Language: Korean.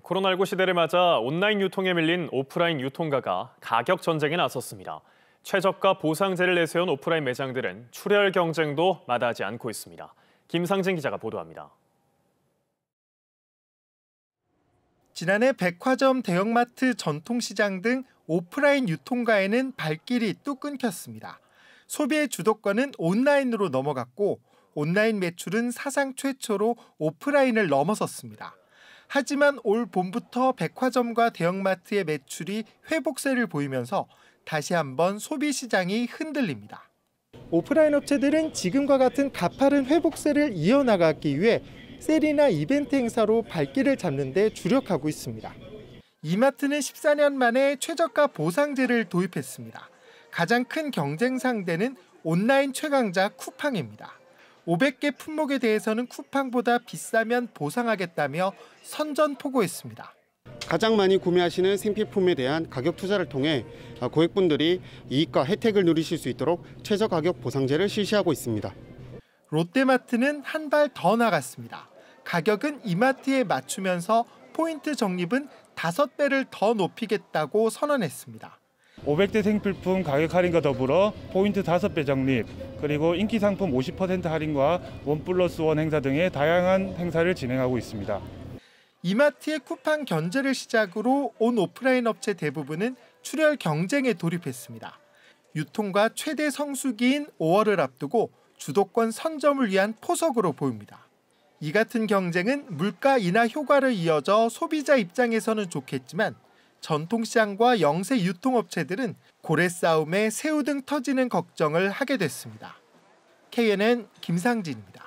코로나19 시대를 맞아 온라인 유통에 밀린 오프라인 유통가가 가격 전쟁에 나섰습니다. 최저가 보상제를 내세운 오프라인 매장들은 출혈 경쟁도 마다하지 않고 있습니다. 김상진 기자가 보도합니다. 지난해 백화점, 대형마트, 전통시장 등 오프라인 유통가에는 발길이 뚝 끊겼습니다. 소비의 주도권은 온라인으로 넘어갔고 온라인 매출은 사상 최초로 오프라인을 넘어섰습니다. 하지만 올 봄부터 백화점과 대형마트의 매출이 회복세를 보이면서 다시 한번 소비 시장이 흔들립니다. 오프라인 업체들은 지금과 같은 가파른 회복세를 이어나가기 위해 셀이나 이벤트 행사로 발길을 잡는 데 주력하고 있습니다. 이마트는 14년 만에 최저가 보상제를 도입했습니다. 가장 큰 경쟁 상대는 온라인 최강자 쿠팡입니다. 500개 품목에 대해서는 쿠팡보다 비싸면 보상하겠다며 선전포고했습니다. 가장 많이 구매하시는 생필품에 대한 가격 투자를 통해 고객분들이 이익과 혜택을 누리실 수 있도록 최저 가격 보상제를 실시하고 있습니다. 롯데마트는 한 발 더 나갔습니다. 가격은 이마트에 맞추면서 포인트 적립은 5배를 더 높이겠다고 선언했습니다. 500대 생필품 가격 할인과 더불어 포인트 5배 적립, 그리고 인기 상품 50% 할인과 원 플러스 원 행사 등의 다양한 행사를 진행하고 있습니다. 이마트의 쿠팡 견제를 시작으로 온 오프라인 업체 대부분은 출혈 경쟁에 돌입했습니다. 유통과 최대 성수기인 5월을 앞두고 주도권 선점을 위한 포석으로 보입니다. 이 같은 경쟁은 물가 인하 효과를 이어져 소비자 입장에서는 좋겠지만 전통시장과 영세 유통업체들은 고래 싸움에 새우 등 터지는 걱정을 하게 됐습니다. KNN 김상진입니다.